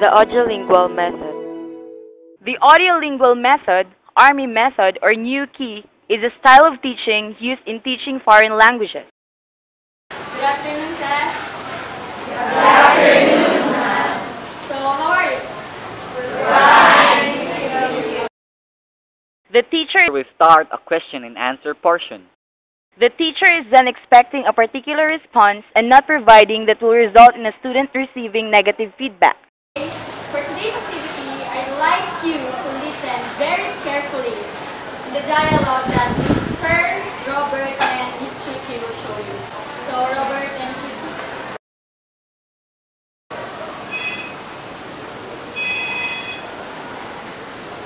The audiolingual method. The audiolingual method, Army method, or New Key, is a style of teaching used in teaching foreign languages. Good afternoon, class. Good afternoon, ma'am. So, how are you? The teacher, will start a question and answer portion. the teacher is then expecting a particular response and not providing that will result in a student receiving negative feedback. For today's activity, I'd like you to listen very carefully to the dialogue that Miss Per, Robert, and Miss Chuchi will show you. So, Robert and Chuchi.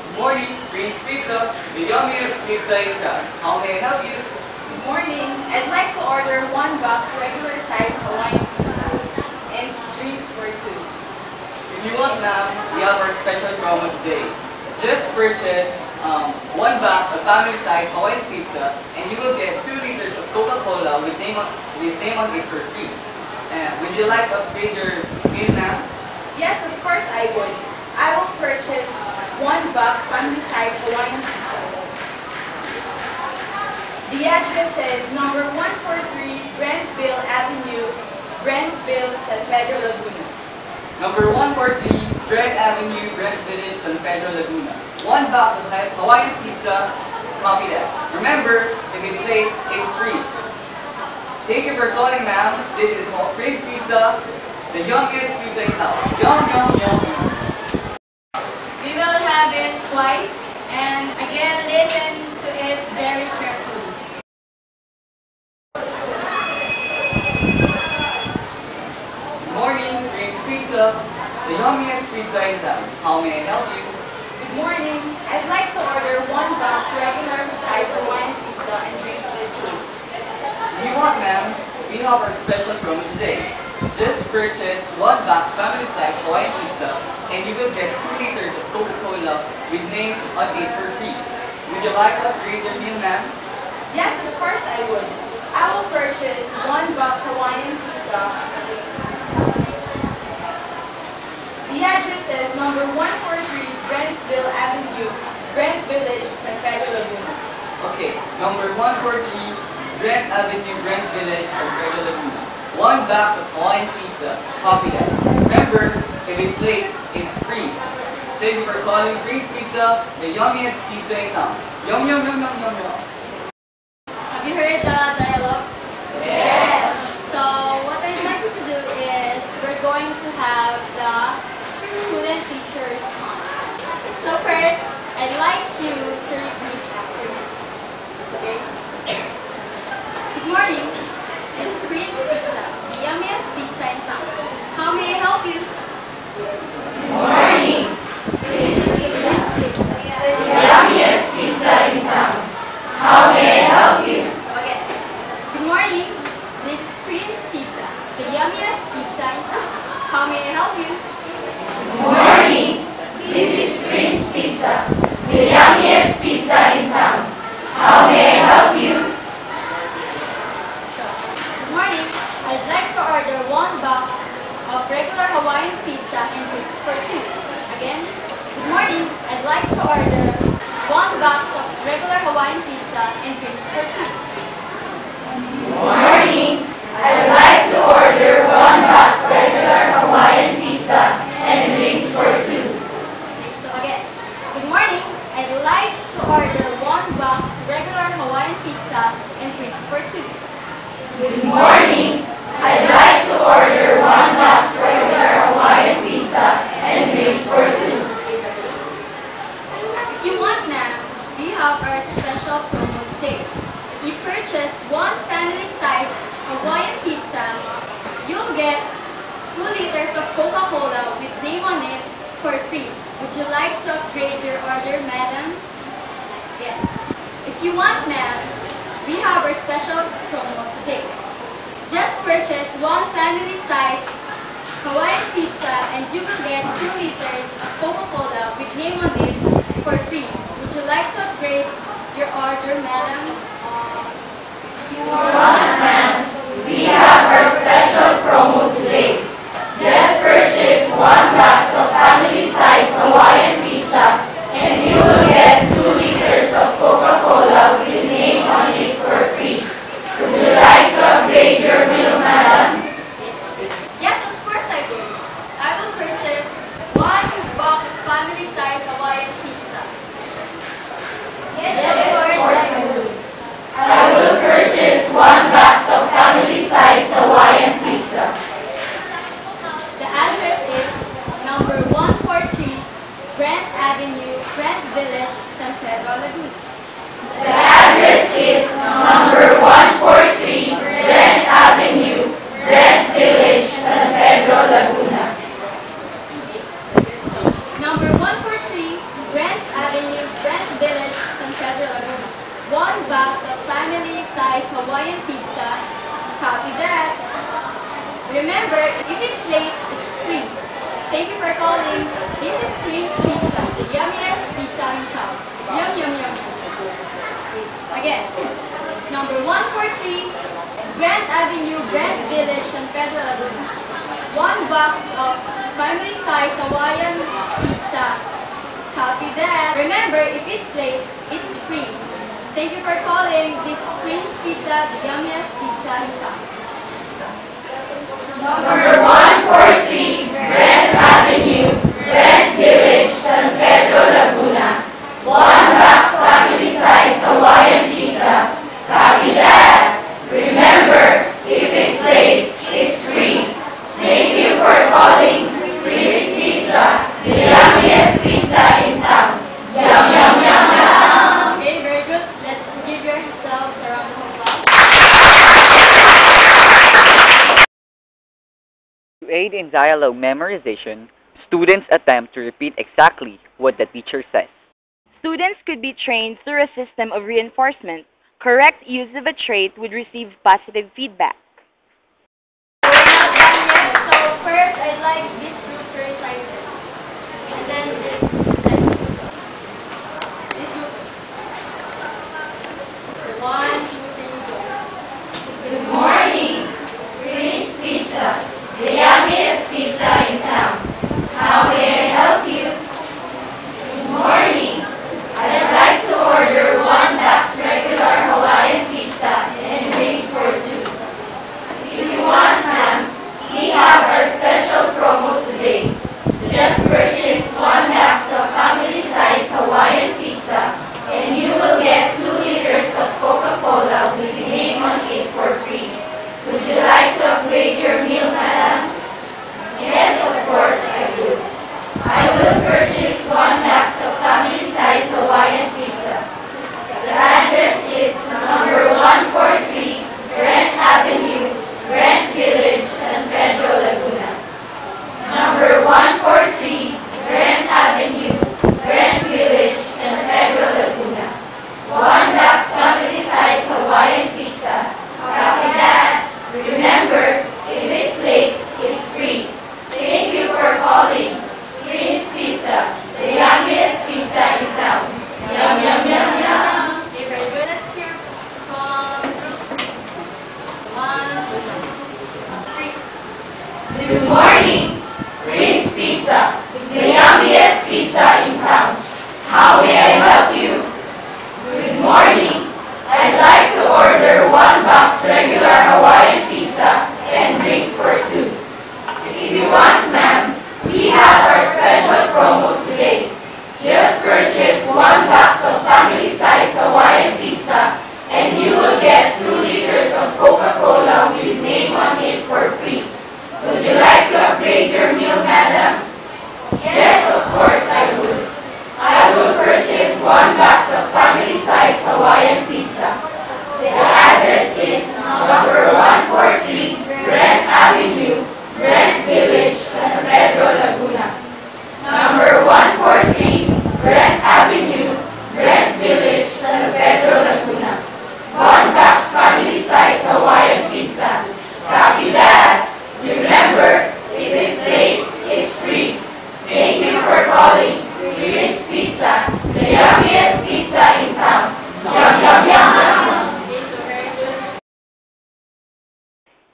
Good morning, Green's Pizza, the yummiest pizza in town. How may I help you? Good morning. I'd like to order one box regular size Hawaiian pizza and drinks for two. If you want, ma'am, we have our special promo today. Just purchase um, one box of family-sized Hawaiian pizza, and you will get two liters of Coca-Cola with name on with name on it for free. And would you like upgrade your meal, ma'am? Yes, of course I would. I will purchase one box family size Hawaiian pizza. The address is number 143 Brentville Avenue, Brentville, San Pedro, Laguna. Number 143, Drake Avenue, Brent Village, San Pedro, Laguna. One box of Ha- Hawaiian pizza, copy that. Remember, if it's late, it's free. Thank you for calling, ma'am. This is Frank's Pizza, the youngest pizza in town. Yum, yum, yum. We will have it twice and again listen to it very carefully. Good morning, Frank's Pizza, the yummiest pizza in town. How may I help you? Good morning. I'd like to order one box regular size Hawaiian pizza and drinks for two. You want, ma'am, we have our special promo today. Just purchase one box family size Hawaiian pizza, and you will get two liters of Coca-Cola with name on it for free. Would you like to upgrade your meal, ma'am? Yes, of course I would. I will purchase one box Hawaiian pizza. The address is number 143 Brentville Avenue, Brent Village, San Pedro, Laguna. Okay, number 143, Brent Avenue, Brent Village, San Pedro, Laguna. One box of Hawaiian pizza. Copy that. Remember, if it's late, it's free. Thank you for calling Green's Pizza, the yummiest pizza in town. Yum, yum, yum, yum, yum, yum. Have you heard the dialogue? Yes. So what I'd like you to do is we're going to have the student teachers conference. So first, I'd like you to repeat after me. Okay? Good morning. It's Green's Pizza, the yummiest pizza in town. How may I help you? Morning. This is Green's Pizza. The yummiest pizza in town. How may I help you? Okay. Good morning. This is Prince Pizza, the yummiest pizza in town. How may I help you? Morning. This is Prince Pizza, the yummiest pizza in town. How may I help you? So, good morning. I'd like to order one box of regular Hawaiian pizza and drinks for two. Again, good morning. I'd like to order one box of regular Hawaiian pizza and drinks for two. Morning. I'd like to order one box regular Hawaiian pizza and drinks for two. Okay, so again, good morning. I'd like to order one box regular Hawaiian pizza and drinks for two. Good morning. I'd like to order one box regular Hawaiian pizza and drinks for two. If you want now, we have our special promo today. If you purchase one family-sized Hawaiian pizza, you'll get 2 liters of Coca-Cola with name on it for free. Would you like to upgrade your order, madam? Yes. If you want, ma'am, we have our special promo today. Just purchase one family-sized Hawaiian pizza and you will get 2 liters of Coca-Cola with name on it for free. Would you like to upgrade your order, madam? One man, we have our special promo today. Just purchase one box of Would family size Hawaiian pizza? Yes, of course I will. I will purchase one box of family size Hawaiian pizza. The address is number 143 Grand Avenue, Grand Village, San Pedro Laguna. The address is number 143 Grand Avenue, Grand Village, San Pedro Laguna. Remember, if it's late, it's free. Thank you for calling. This is Prince Pizza, the yummiest pizza in town. Yum, yum, yum. Again, number 143, Grand Avenue, Grand Village, San Pedro Laguna. One box of family-size Hawaiian pizza. Copy that. Remember, if it's late, it's free. Thank you for calling. This is Prince Pizza, the yummiest pizza in town. Number 143, Red Avenue, Red Village, San Pedro, Laguna. One dialogue memorization, students attempt to repeat exactly what the teacher says. Students could be trained through a system of reinforcement. Correct use of a trait would receive positive feedback. So first I'd like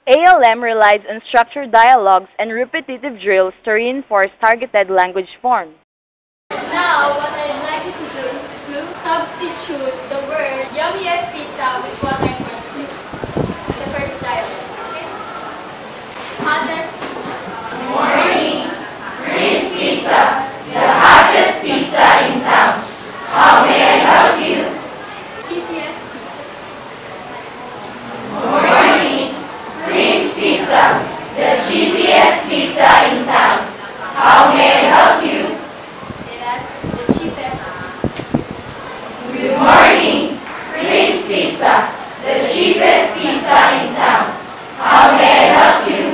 ALM relies on structured dialogues and repetitive drills to reinforce targeted language forms. Now, what I'd like you to do is to substitute the word yummy pizza with what I want to the first dialogue, okay? Hottest pizza. Morning! Grace Pizza, the hottest pizza in town. How Pizza, the cheesiest pizza in town. How may I help you? The cheapest. Good morning, Grace Pizza, the cheapest pizza in town. How may I help you?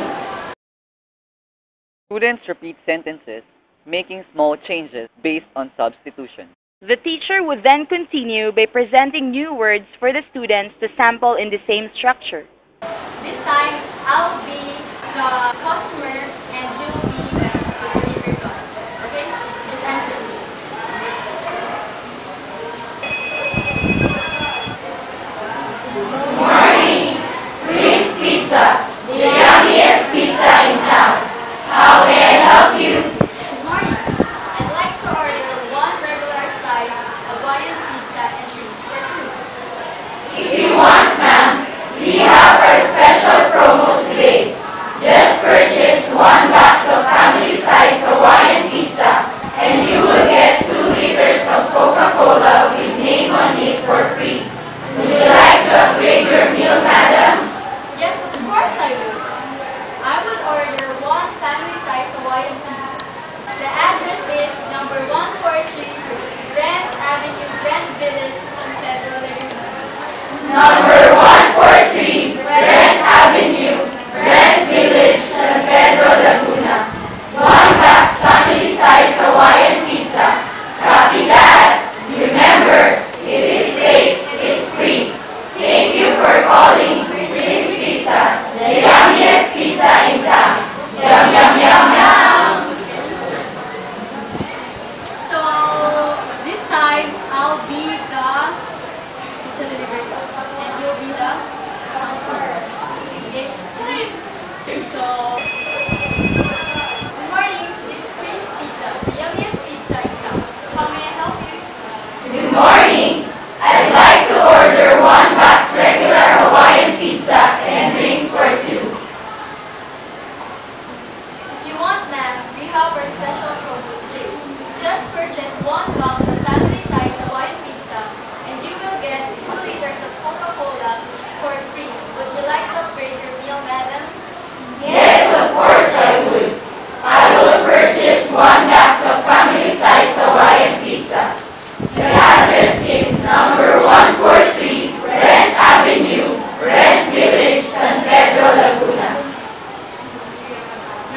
Students repeat sentences, making small changes based on substitution. The teacher would then continue by presenting new words for the students to sample in the same structure. I'll be the customer and you'll be the delivery guy. Okay? Just answer me. Good morning. Please pizza.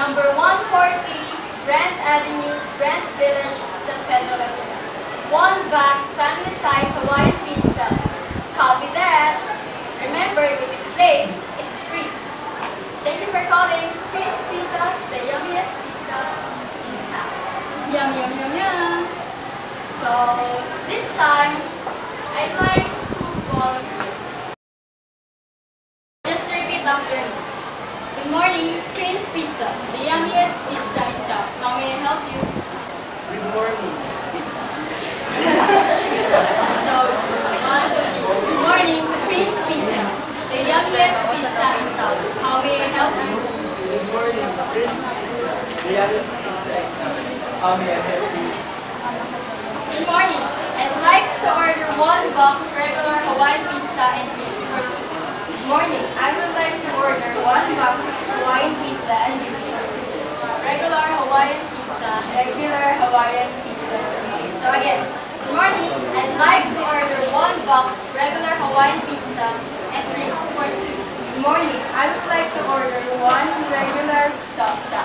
Number 140 Brent Avenue, Brent Village, San Pedro Laguna. One box family size Hawaiian pizza. Copy that. Remember, if it's late, it's free. Thank you for calling Prince Pizza, the yummiest pizza in town. Yum, yum, yum, yum. So, this time, I'd like to volunteer. How may I help you? Good morning. I'd like to order one box regular Hawaiian pizza and drinks for two. Good morning. I would like to order one box Hawaiian pizza and drinks for two. Regular Hawaiian pizza. Regular Hawaiian pizza. So again, good morning. I'd like to order one box regular Hawaiian pizza and drinks for two morning. I would like to order one regular chop chop.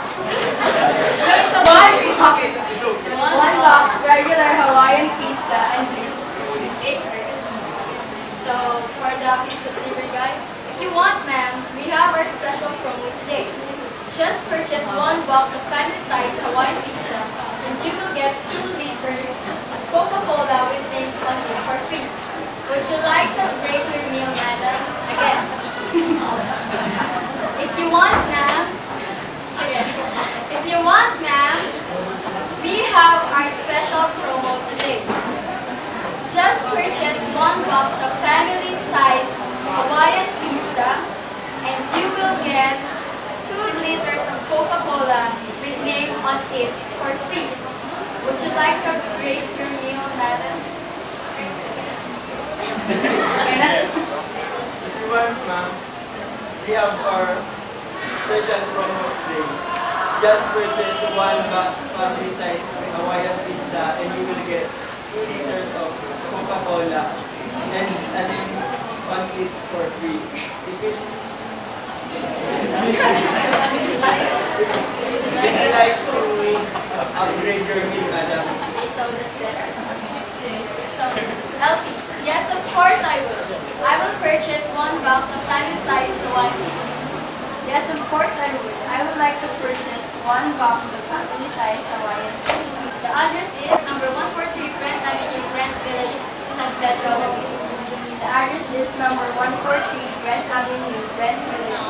one pocket. cola with name on it for free. Would you like to upgrade your meal, madam? yes. If you want, ma'am, we have our special promo today. Just purchase one box family size Hawaiian pizza and you will get 2 liters of Coca-Cola and, and then one it for free. It like to upgrade your meal, madam? That's better. So, Elsie, yes, of course I will. I will purchase one box of Hawaiian pizza. Yes, of course I would. I would like to purchase one box of family-sized Hawaiian pizza. The address is number 143 Brent Avenue, Brent Village, San Pedro, The address is number 143 Brent Avenue, Brent Village,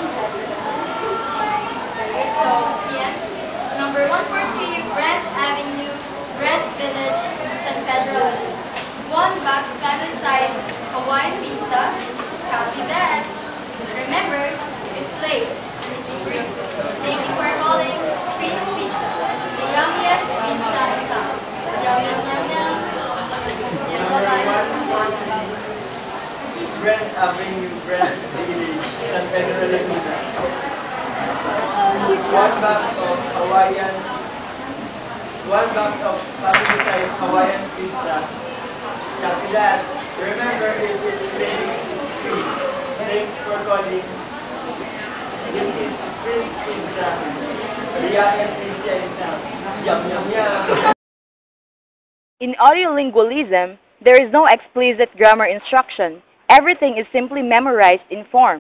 so p.m. Number 143 Brent Avenue, Brent Village, San Pedro. One box family size Hawaiian pizza. Copy that. Remember, it's late. It's free. Thank you for calling. Treats one of family-sized Hawaiian pizza. Remember, it's free. Thanks for calling. This is Pizza, the youngest pizza. Yum, yum, yum. In audiolingualism, there is no explicit grammar instruction. Everything is simply memorized in form.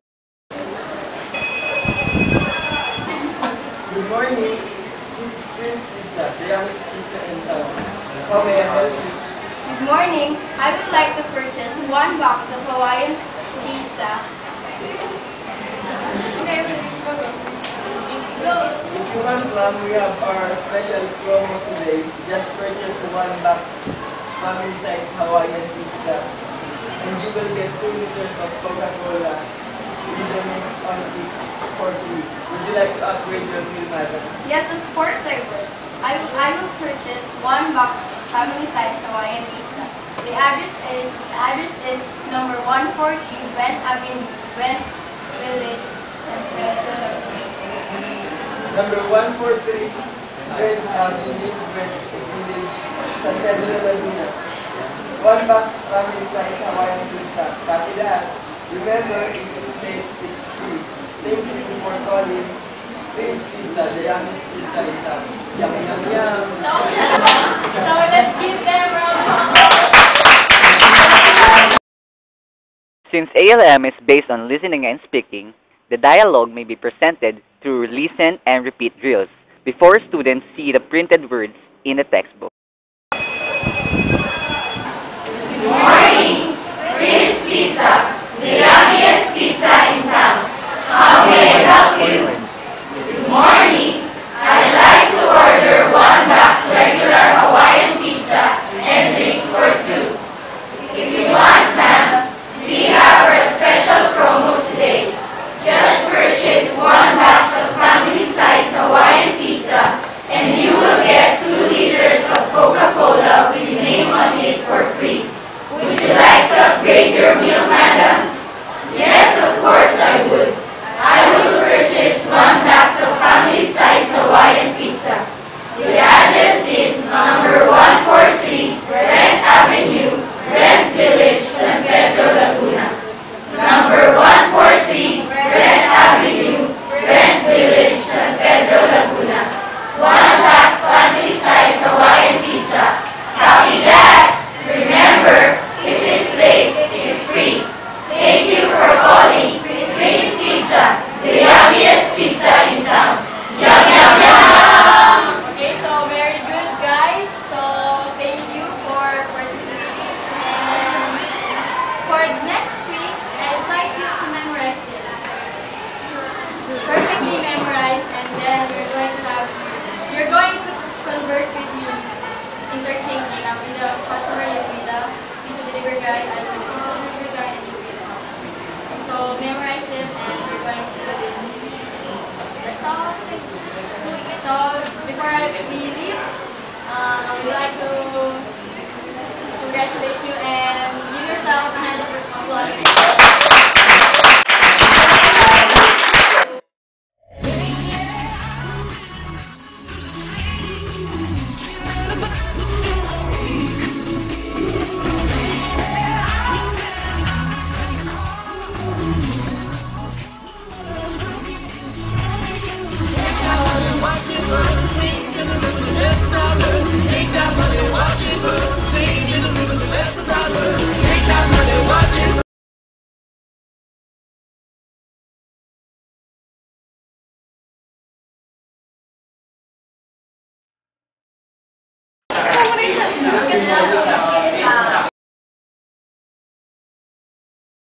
Good morning. This is Prince Pizza, the youngest pizza in town. How may I help you? Good morning. I would like to purchase one box of Hawaiian pizza. If you want ma'am, we have our special promo today. Just purchase one box family size Hawaiian pizza and you will get 2 liters of Coca-Cola with the name on it for free. Would you like to upgrade your meal, madam? Yes, of course I would. I, I will purchase one box of family-sized Hawaiian pizza. The address is the address is number 143 Brent Avenue, Brent Village, Laguna. Number 143, Friends Avenue, Brent Village, San Laguna. One box family size Hawaiian pizza. Copy that. Remember, if it's safe, it's free. Thank you for calling Since ALM is based on listening and speaking, the dialogue may be presented through listen and repeat drills before students see the printed words in the textbook. Morning, Prince Pizza, the yummiest pizza in town. How may I help you? Morning. I'd like to order one box regular